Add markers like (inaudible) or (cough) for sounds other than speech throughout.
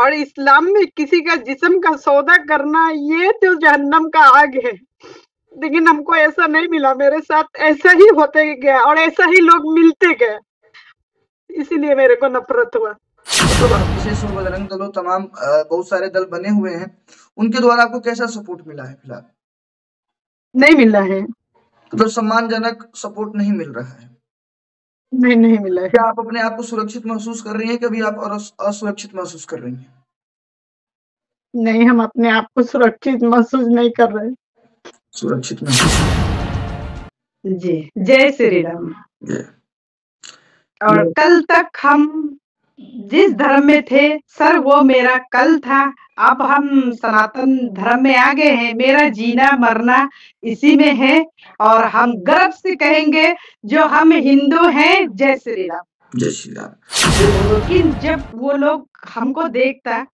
और इस्लाम में किसी का जिस्म का सौदा करना ये तो जहन्नम का आग है। लेकिन हमको ऐसा नहीं मिला मेरे साथ ऐसा ही होते गया और ऐसा ही लोग मिलते गए। इसीलिए मेरे को नफरत हुआ। तो विशेष बजरंग दलों तमाम बहुत सारे दल बने हुए हैं। उनके द्वारा आपको कैसा सपोर्ट मिला है फ़िलहाल? नहीं मिला है। तो सम्मानजनक सपोर्ट नहीं मिल रहा है। नहीं नहीं मिला है। क्या आप अपने आप को सुरक्षित महसूस कर रही हैं कभी आप असुरक्षित महसूस कर रही हैं? नहीं हम अपने आप को सुरक्षित महसूस नहीं कर रहे। सुरक्षित महसूस जी जय श्री राम। और कल तक हम जिस धर्म में थे सर वो मेरा कल था। अब हम सनातन धर्म में आ गए हैं। मेरा जीना मरना इसी में है और हम गर्व से कहेंगे जो हम हिंदू हैं जय श्री राम। जय श्री राम। लेकिन जब वो लोग हमको देखता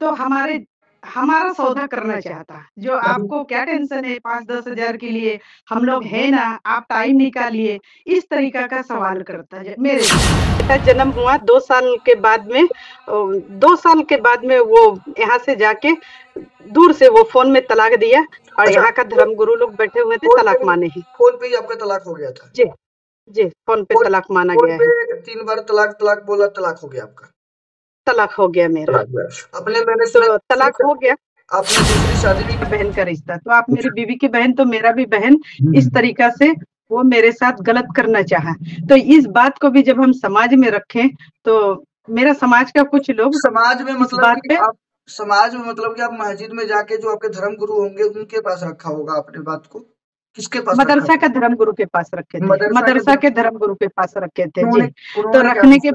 तो हमारे हमारा सौदा करना चाहता। जो आपको क्या टेंशन है पाँच दस हज़ार के लिए? हम लोग है ना आप टाइम निकालिए। इस तरीका का सवाल करता है मेरे जन्म हुआ दो साल के बाद में दो साल के बाद में वो यहाँ से जाके दूर से वो फ़ोन में तलाक दिया और अच्छा, यहाँ का धर्म गुरु लोग बैठे हुए थे तलाक माने ही। फ़ोन पे ही आपका तलाक हो गया था? जी जी फ़ोन पे तलाक माना गया है। तीन बार तलाक तलाक बोला तलाक हो गया आपका। तलाक हो गया मेरा। अपने मैंने तो तलाक हो गया। आपने दूसरी शादी भी बहन का रिश्ता। तो आप मेरी बीवी की बहन तो मेरा भी बहन हम्म। इस तरीका से वो मेरे साथ गलत करना चाहा। तो इस बात को भी जब हम समाज में रखें तो मेरा समाज का कुछ लोग समाज में मतलब बात पे आप समाज में मतलब कि आप मस्जिद में जाके जो आपके धर्म गुरु होंगे उनके पास रखा होगा अपने बात को? किसके पास मदरसा का धर्म गुरु के पास रखे थे। मदरसा के धर्म। गुरु के पास रखे थे जी। तो रखने के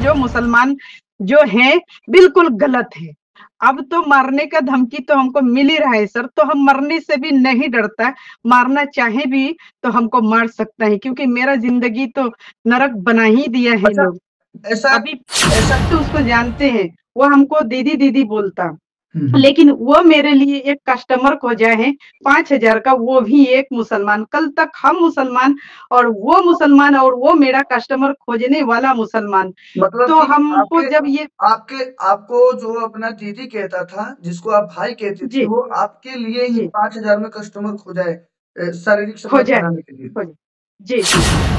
जो मुसलमान जो है बिल्कुल गलत है। अब तो मारने का धमकी तो हमको मिल ही रहा है सर। तो हम मरने से भी नहीं डरता। मारना चाहे भी तो हमको मार सकता है क्योंकि मेरा ज़िंदगी तो नरक बना ही दिया है अच्छा, लोग। ऐसा अभी ऐसा तो उसको जानते हैं। वो हमको दीदी दीदी बोलता। लेकिन वो मेरे लिए एक कस्टमर को जाए है। पाँच हज़ार का वो भी एक मुसलमान। कल तक हम मुसलमान और वो मुसलमान और वो मेरा कस्टमर खोजने वाला मुसलमान। मतलब तो हमको जब ये आपके आपको जो अपना दीदी कहता था जिसको आप भाई कहते थे वो आपके लिए ही पाँच हज़ार में कस्टमर खोजाए शारीरिक हो। जाए जी।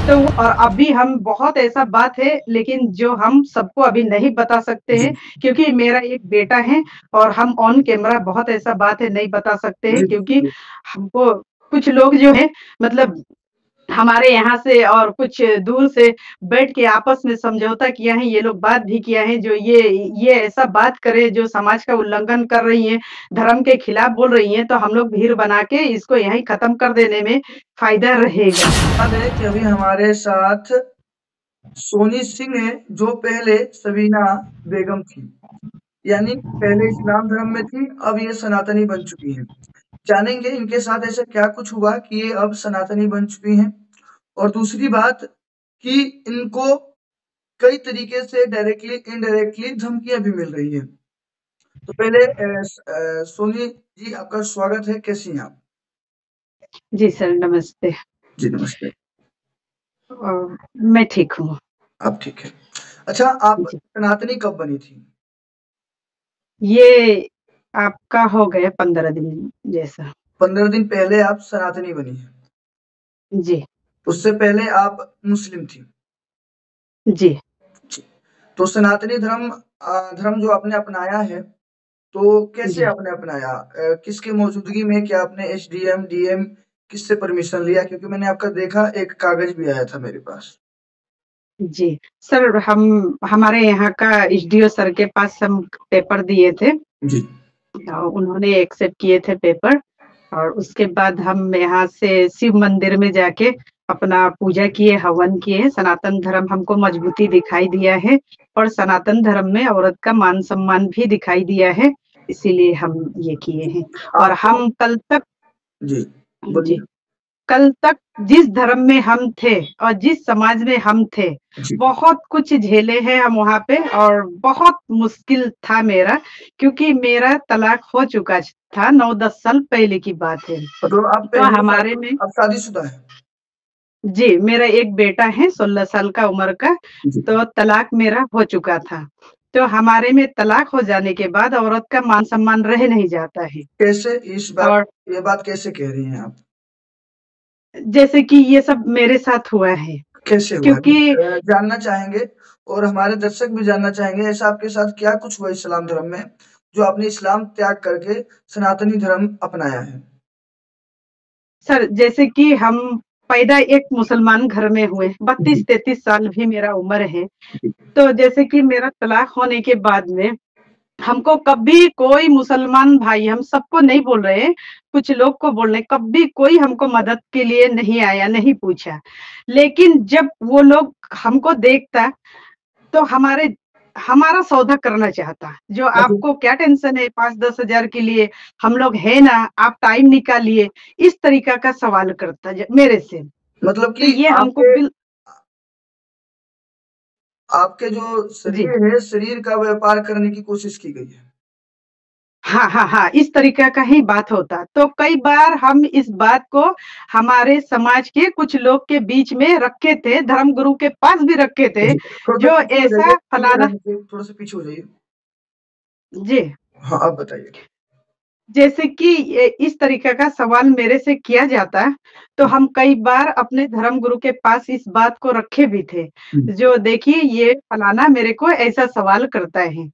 तो और अभी हम बहुत ऐसा बात है लेकिन जो हम सबको अभी नहीं बता सकते हैं क्योंकि मेरा एक बेटा है और हम ऑन कैमरा बहुत ऐसा बात है नहीं बता सकते हैं क्योंकि हमको कुछ लोग जो है मतलब हमारे यहाँ से और कुछ दूर से बैठ के आपस में समझौता किया है, ये लोग बात भी किया है, जो ये ये ऐसा बात करे जो समाज का उल्लंघन कर रही है, धर्म के खिलाफ बोल रही है तो हम लोग भीड़ बना के इसको यही खत्म कर देने में फ़ायदा रहेगा। कि अभी हमारे साथ सोनी सिंह है, जो पहले सबीना बेगम थी, यानी पहले इस्लाम धर्म में थी, अब ये सनातनी बन चुकी है। जानेंगे इनके साथ ऐसा क्या कुछ हुआ कि ये अब सनातनी बन चुकी हैं। और दूसरी बात कि इनको कई तरीके से डायरेक्टली इनडायरेक्टली धमकियाँ भी मिल रही हैं। तो पहले सोनी जी आपका स्वागत है। कैसी हैं आप? जी सर नमस्ते। जी नमस्ते। मैं ठीक हूँ। आप ठीक है। अच्छा आप सनातनी कब बनी थी? ये आपका हो गया पंद्रह दिन जैसा। पंद्रह दिन पहले आप सनातनी बनी जी। उससे पहले आप मुस्लिम थी। जी। तो सनातनी धर्म धर्म जो आपने अपनाया है तो कैसे आपने अपनाया? किसके मौजूदगी में क्या आपने H D M D M किससे परमिशन लिया? क्योंकि मैंने आपका देखा एक कागज़ भी आया था मेरे पास। जी। सर हम हमारे यहाँ का एच डी ओ सर के पास हम पेपर दिए थे। जी। उन्होंने एक्सेप्ट किए थे पेपर और उसके बाद हम यहाँ से शिव मंदिर में जाके अपना पूजा किए हवन किए। सनातन धर्म हमको मजबूती दिखाई दिया है और सनातन धर्म में औरत का मान सम्मान भी दिखाई दिया है इसीलिए हम ये किए हैं। और हम कल तक जी जी। कल तक जिस धर्म में हम थे और जिस समाज में हम थे बहुत कुछ झेले हैं हम वहाँ पे और बहुत मुश्किल था मेरा क्योंकि मेरा तलाक हो चुका था नौ दस साल पहले की बात है। तो, आप तो हमारे में अब शादीशुदा है? जी मेरा एक बेटा है सोलह साल का उम्र का तो तलाक मेरा हो चुका था। तो हमारे में तलाक हो जाने के बाद औरत का मान-सम्मान रह नहीं जाता है। कैसे इस बात और ये बात कैसे कह रही हैं आप? जैसे कि ये सब मेरे साथ हुआ है। कैसे क्योंकि जानना चाहेंगे और हमारे दर्शक भी जानना चाहेंगे ऐसा आपके साथ क्या कुछ हुआ इस्लाम धर्म में, जो आपने इस्लाम त्याग करके सनातनी धर्म अपनाया है? सर, जैसे कि हम पैदा एक मुसलमान घर में हुए, 32-33 साल भी मेरा उम्र है। तो जैसे कि मेरा तलाक होने के बाद में हमको कभी कोई मुसलमान भाई हम सबको नहीं बोल रहे कुछ लोग को बोल रहे कभी कोई हमको मदद के लिए नहीं आया, नहीं पूछा। लेकिन जब वो लोग हमको देखता, तो हमारे हमारा सौदा करना चाहता, जो आपको क्या टेंशन है 5-10 हज़ार के लिए, हम लोग है ना, आप टाइम निकालिए, इस तरीका का सवाल करता मेरे से। मतलब तो कि ये हमको आपके जो शरीर है, शरीर का व्यापार करने की कोशिश की गई है। हाँ, हाँ, हाँ, इस तरीका का ही बात होता। तो कई बार हम इस बात को हमारे समाज के कुछ लोग के बीच में रखे थे, धर्म गुरु के पास भी रखे थे, जो ऐसा फलाना थोड़ा-सा पीछे हो जाइए। जी। हाँ, आप बताइए। जैसे कि इस तरीके का सवाल मेरे से किया जाता, है तो हम कई बार अपने धर्म गुरु के पास इस बात को रखे भी थे, जो देखिए ये फलाना मेरे को ऐसा सवाल करता है।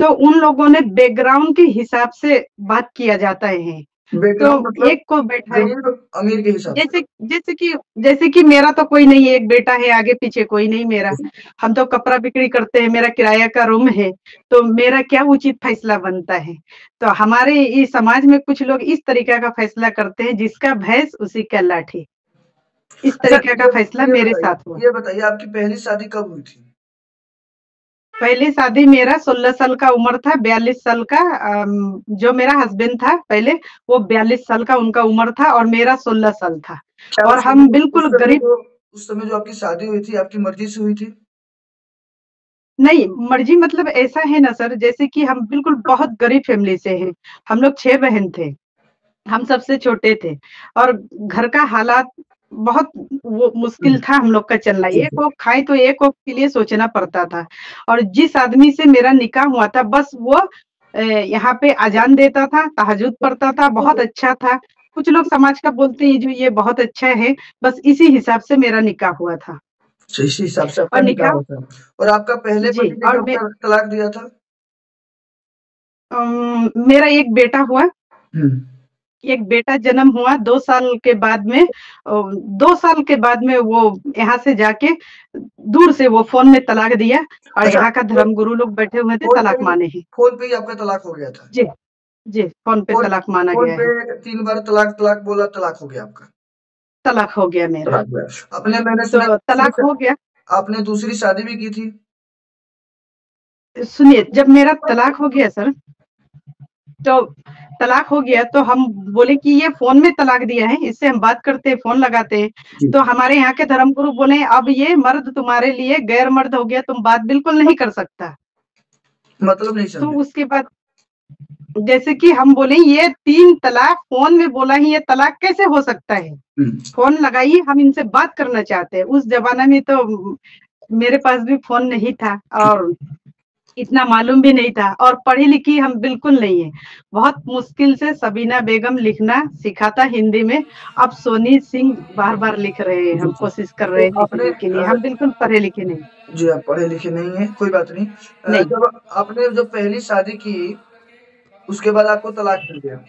तो उन लोगों ने बैकग्राउंड के हिसाब से बात किया जाता है। तो मतलब एक को बैठाए गरीब-अमीर के हिसाब जैसे जैसे कि जैसे कि मेरा तो कोई नहीं है, एक बेटा है, आगे-पीछे कोई नहीं मेरा। हम तो कपड़ा बिक्री करते हैं, मेरा किराया का रूम है, तो मेरा क्या उचित फैसला बनता है। तो हमारे इस समाज में कुछ लोग इस तरीका का फैसला करते हैं, जिसका भैंस उसी का लाठी। इस अच्छा, तरीके का फैसला मेरे साथ हुआ। ये बताइए आपकी पहली शादी कब हुई थी? पहली शादी मेरा 16 साल का उम्र था, 42 साल का जो मेरा हस्बैंड था पहले, वो 42 साल का उनका उम्र था और मेरा 16 साल था। और हम बिल्कुल गरीब उस समय जो आपकी शादी हुई थी, आपकी मर्ज़ी से हुई थी? नहीं, मर्ज़ी मतलब ऐसा है ना सर, जैसे कि हम बिल्कुल बहुत गरीब फैमिली से हैं। हम लोग छह बहन थे, हम सबसे छोटे थे और घर का हालात बहुत वो मुश्किल था हम लोग का चलना। एक। वक़्त खाए तो एक वक़्त के लिए सोचना पड़ता था और जिस आदमी से मेरा निकाह हुआ था, बस वो यहाँ पे अज़ान देता था, तहज्जुद पढ़ता था, बहुत अच्छा था। कुछ लोग समाज का बोलते हैं, जो ये बहुत अच्छा है, बस इसी हिसाब से मेरा निकाह हुआ था। इसी हिसाब से और निकाह हुआ और आपका पहले जी, और तलाक दिया था? मेरा एक बेटा हुआ। एक बेटा जन्म हुआ दो साल के बाद में दो साल के बाद में वो यहाँ से जाके दूर से वो फ़ोन में तलाक दिया और अच्छा, यहाँ का तो धर्मगुरु लोग बैठे हुए थे, तलाक पे ही फ़ोन पे ही आपका तलाक हो गया था? जी, जी, फ़ोन पे तलाक माना गया है। 3 बार तलाक, तलाक बोला, तलाक हो गया आपका। तलाक हो गया मेरा। अपने मैंने तो तलाक हो गया आपने दूसरी शादी भी की थी? सुनिए, जब मेरा तलाक हो गया सर, तो तलाक हो गया तो हम बोले कि ये फ़ोन में तलाक दिया है, इससे हम बात करते हैं, फ़ोन लगाते हैं। तो हमारे यहाँ के धर्म गुरु बोले, "अब ये मर्द तुम्हारे लिए गैर मर्द हो गया, तुम बात बिल्कुल नहीं कर सकता।" मतलब नहीं तो उसके बाद जैसे कि हम बोले, "ये तीन तलाक फ़ोन में बोला ही ये तलाक कैसे हो सकता है? फ़ोन लगाइए, हम इनसे बात करना चाहते हैं।" उस ज़माना में तो मेरे पास भी फ़ोन नहीं था और इतना मालूम भी नहीं था और पढ़ी-लिखी हम बिल्कुल नहीं है बहुत मुश्किल से सबीना बेगम लिखना सीखा था हिंदी में, अब सोनी सिंह बार-बार लिख रहे हैं, हम कोशिश कर रहे हैं लिखने के लिए, हम बिल्कुल पढ़े-लिखे नहीं। जी, आप पढ़े-लिखे नहीं हैं, कोई बात नहीं। नहीं। जब आपने जब पहली शादी की, उसके बाद आपको तलाक मिल गया।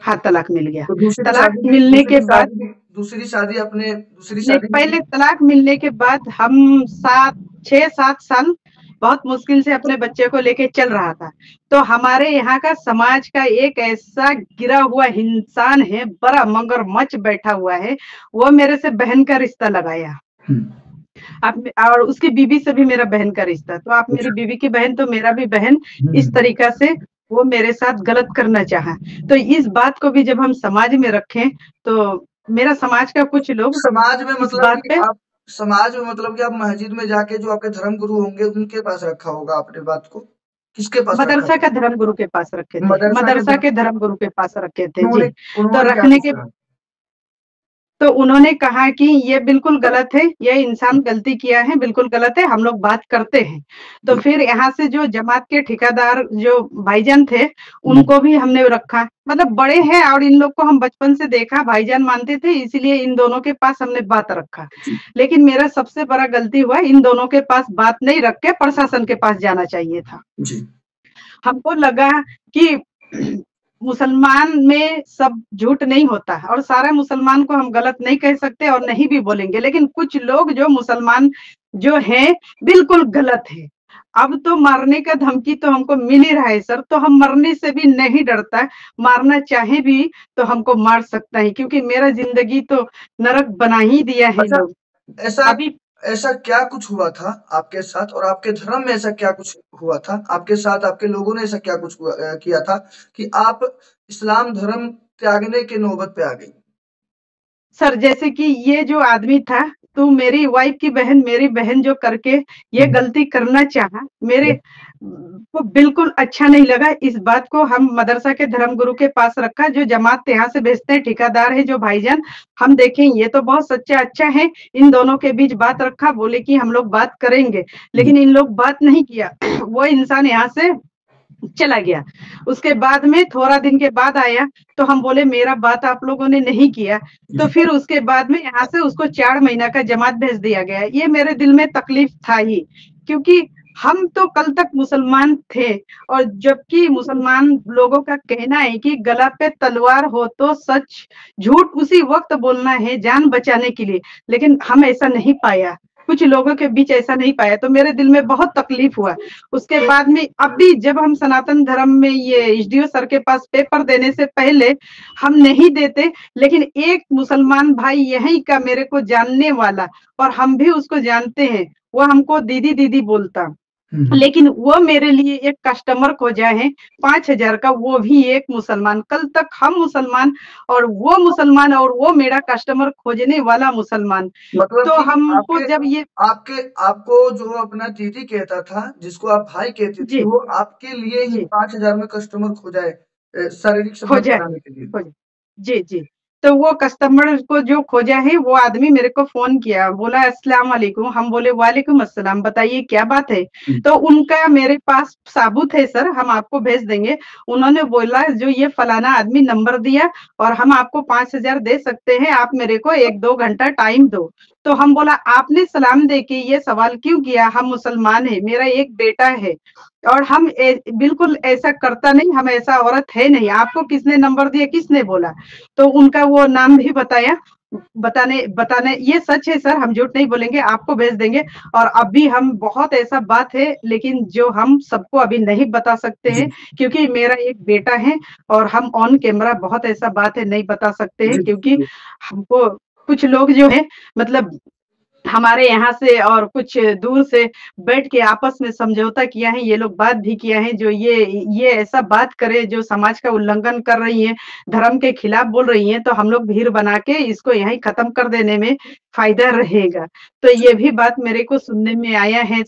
हाँ, तलाक मिल गया। तो तलाक मिलने के बाद दूसरी शादी आपने दूसरी शादी पहले तलाक मिलने के बाद हम 7 6-7 साल बहुत मुश्किल से अपने बच्चे को लेके चल रहा था। तो हमारे यहाँ का समाज का एक ऐसा गिरा हुआ इंसान है, बड़ा मगरमच्छ बैठा हुआ है, वो मेरे से बहन का रिश्ता लगाया। आप और उसकी बीबी से भी मेरा बहन का रिश्ता। तो आप मेरी बीबी की बहन तो मेरा भी बहन, इस तरीका से वो मेरे साथ गलत करना चाहा। तो इस बात को भी जब हम समाज में रखें, तो मेरा समाज का कुछ लोग समाज में मतलब बात पे आप समाज में मतलब कि आप मस्जिद में जाके जो आपके धर्म गुरु होंगे, उनके पास रखा होगा आपने बात को? किसके पास मदरसा का धर्म गुरु के पास रखे थे। मदरसा के धर्म गुरु के पास रखे थे, जी। तो रखने के? तो उन्होंने कहा कि ये बिल्कुल गलत है, ये इंसान गलती किया है, बिल्कुल गलत है, हम लोग बात करते हैं। तो फिर यहाँ से जो जमात के ठेकेदार जो भाईजान थे, उनको भी हमने रखा। मतलब बड़े हैं और इन लोग को हम बचपन से देखा, भाईजान मानते थे इसीलिए इन दोनों के पास हमने बात रखा। लेकिन मेरा सबसे बड़ा गलती हुआ इन दोनों के पास बात नहीं रख के प्रशासन के पास जाना चाहिए था। जी। हमको लगा कि मुसलमान में सब झूठ नहीं होता है और सारे मुसलमान को हम गलत नहीं कह सकते और नहीं भी बोलेंगे, लेकिन कुछ लोग जो मुसलमान जो हैं, बिल्कुल गलत है। अब तो मारने का धमकी तो हमको मिल ही रहा है सर, तो हम मरने से भी नहीं डरता, मारना चाहे भी तो हमको मार सकता है क्योंकि मेरा ज़िंदगी तो नरक बना ही दिया है अच्छा, ऐसा अभी ऐसा क्या कुछ हुआ था आपके साथ और आपके धर्म में ऐसा क्या कुछ हुआ था? आपके साथ आपके लोगों ने ऐसा क्या कुछ हुआ किया था कि आप इस्लाम धर्म त्यागने के नौबत पे आ गई? सर जैसे कि ये जो आदमी था, तो मेरी वाइफ की बहन मेरी बहन जो करके ये गलती करना चाहा, मेरे हुँ। को बिल्कुल अच्छा नहीं लगा। इस बात को हम मदरसा के धर्मगुरु के पास रखा, जो जमात यहाँ से भेजते हैं, ठेकेदार है जो भाईजान, हम देखें ये तो बहुत सच्चा अच्छा है, इन दोनों के बीच बात रखा, बोले कि हम लोग बात करेंगे, लेकिन इन लोग बात नहीं किया। (clears throat) वो इंसान यहाँ से चला गया। उसके बाद में थोड़ा दिन के बाद आया, तो हम बोले मेरा बात आप लोगों ने नहीं किया, तो फिर उसके बाद में यहाँ से उसको चार महीना का जमात भेज दिया गया। ये मेरे दिल में तकलीफ़ था ही, क्योंकि हम तो कल तक मुसलमान थे और जबकि मुसलमान लोगों का कहना है कि गला पे तलवार हो तो सच, झूठ उसी वक़्त बोलना है जान बचाने के लिए, लेकिन हम ऐसा नहीं पाया। कुछ लोगों के बीच ऐसा नहीं पाया, तो मेरे दिल में बहुत तकलीफ़ हुआ। उसके बाद में अभी जब हम सनातन धर्म में ये एसडीओ सर के पास पेपर देने से पहले हम नहीं देते, लेकिन एक मुसलमान भाई यहीं का मेरे को जानने वाला और हम भी उसको जानते हैं, वो हमको दीदी-दीदी बोलता। हुँ, हुँ। लेकिन वो मेरे लिए एक कस्टमर खोजा है 5000 का, वो भी एक मुसलमान। कल तक हम मुसलमान और वो मुसलमान और वो मेरा कस्टमर खोजने वाला मुसलमान। मतलब तो हमको जब ये आपके आपको जो अपना दीदी कहता था, जिसको आप भाई कहती थी। वो आपके लिए ही पाँच हज़ार में कस्टमर खोजा है शारीरिक। खोजा जी, जी। तो वो कस्टमर को जो खोजा है, वो आदमी मेरे को फ़ोन किया, बोला अस्सलाम वालेकुम, हम बोले वालेकुम अस्सलाम, बताइए क्या बात है? तो उनका मेरे पास साबुत है सर, हम आपको भेज देंगे। उन्होंने बोला जो ये फलाना आदमी नंबर दिया और हम आपको 5000 दे सकते हैं, आप मेरे को 1-2 घंटा टाइम दो। तो हम बोला आपने सलाम दे के ये सवाल क्यों किया? हम मुसलमान है मेरा एक बेटा है। और हम ए बिल्कुल ऐसा करता नहीं, हम ऐसा औरत है नहीं, आपको किसने नंबर दिया, किसने बोला? तो उनका वो नाम भी बताया, बताने बताने। ये सच है सर, हम झूठ नहीं बोलेंगे, आपको भेज देंगे। और अभी हम बहुत ऐसा बात है, लेकिन जो हम सबको अभी नहीं बता सकते हैं, क्योंकि मेरा एक बेटा है और हम ऑन कैमरा बहुत ऐसा बात है नहीं बता सकते हैं क्योंकि हमको कुछ लोग जो है मतलब हमारे यहाँ से और कुछ दूर से बैठ के आपस में समझौता किया है, ये लोग बात भी किया है, जो ये ये ऐसा बात करे जो समाज का उल्लंघन कर रही है धर्म के खिलाफ बोल रही है तो हम लोग भीड़ बना के इसको यहीं खत्म कर देने में फ़ायदा रहेगा। तो ये भी बात मेरे को सुनने में आया है।